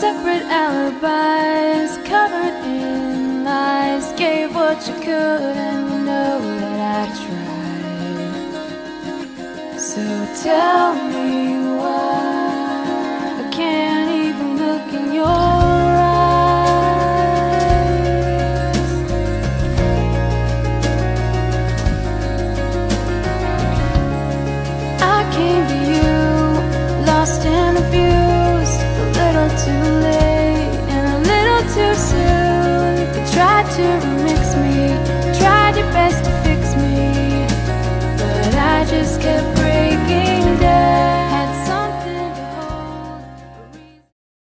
separate alibis covered in lies Gave what you could and know that I tried. So tell me tried to remember